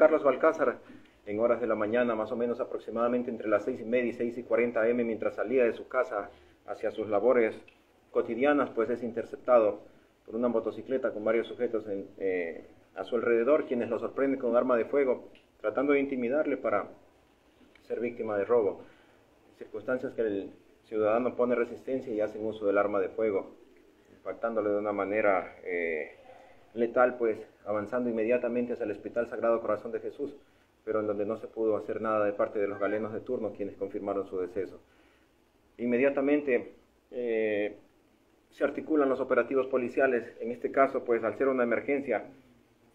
Carlos Balcázar, en horas de la mañana, más o menos aproximadamente entre las seis y media y seis y cuarenta am, mientras salía de su casa hacia sus labores cotidianas, pues es interceptado por una motocicleta con varios sujetos eh, a su alrededor, quienes lo sorprenden con un arma de fuego, tratando de intimidarle para ser víctima de robo. Circunstancias que el ciudadano pone resistencia y hacen uso del arma de fuego, impactándole de una manera eh, letal, pues avanzando inmediatamente hacia el Hospital Sagrado Corazón de Jesús, pero en donde no se pudo hacer nada de parte de los galenos de turno, quienes confirmaron su deceso. Inmediatamente eh, se articulan los operativos policiales, en este caso, pues al ser una emergencia,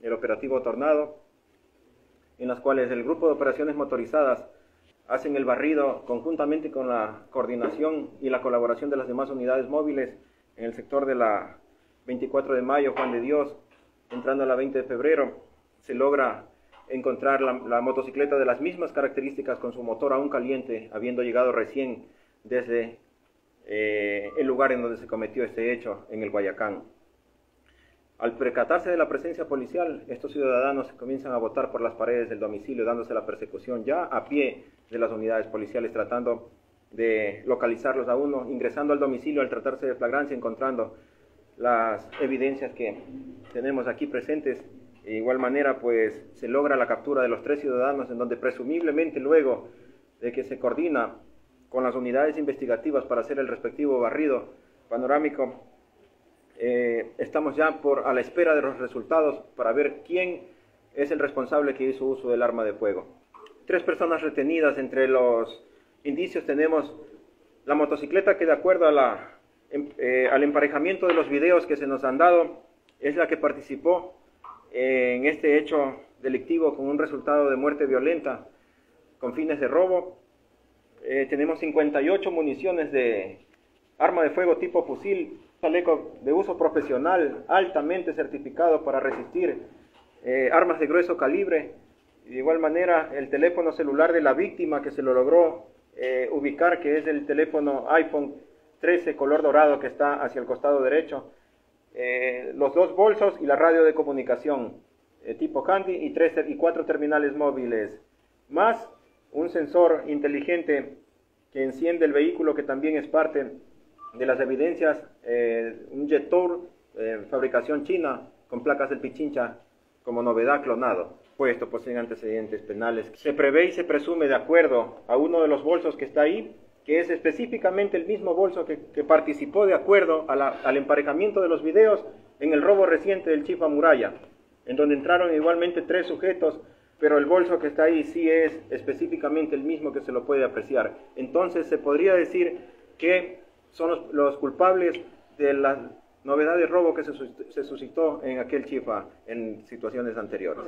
el operativo Tornado, en las cuales el grupo de operaciones motorizadas hacen el barrido conjuntamente con la coordinación y la colaboración de las demás unidades móviles en el sector de la 24 de mayo, Juan de Dios, entrando a la 20 de febrero, se logra encontrar la, motocicleta de las mismas características con su motor aún caliente, habiendo llegado recién desde eh, el lugar en donde se cometió este hecho, en el Guayacán. Al percatarse de la presencia policial, estos ciudadanos comienzan a botar por las paredes del domicilio, dándose la persecución ya a pie de las unidades policiales, tratando de localizarlos a uno, ingresando al domicilio al tratarse de flagrancia, encontrando las evidencias que tenemos aquí presentes. De igual manera, pues se logra la captura de los tres ciudadanos, en donde presumiblemente luego de que se coordina con las unidades investigativas para hacer el respectivo barrido panorámico, eh, estamos ya por a la espera de los resultados para ver quién es el responsable que hizo uso del arma de fuego. Tres personas retenidas entre los indicios tenemos la motocicleta que de acuerdo a la eh, al emparejamiento de los videos que se nos han dado, es la que participó en este hecho delictivo con un resultado de muerte violenta con fines de robo. Eh, tenemos 58 municiones de arma de fuego tipo fusil, chaleco de uso profesional altamente certificado para resistir eh, armas de grueso calibre. de igual manera, el teléfono celular de la víctima que se lo logró ubicar, que es el teléfono iPhone 13 color dorado que está hacia el costado derecho, eh, los dos bolsos y la radio de comunicación eh, tipo Candy y, tres, y cuatro terminales móviles, más un sensor inteligente que enciende el vehículo que también es parte de las evidencias, eh, un Jetour fabricación china con placas del Pichincha como novedad clonado puesto poseen antecedentes penales. Se prevé y se presume de acuerdo a uno de los bolsos que está ahí que es específicamente el mismo bolso que, participó de acuerdo al emparejamiento de los videos en el robo reciente del Chifa Muralla, en donde entraron igualmente tres sujetos, pero el bolso que está ahí sí es específicamente el mismo que se lo puede apreciar. Entonces se podría decir que son los, culpables de la novedad de robo que se, se suscitó en aquel Chifa en situaciones anteriores.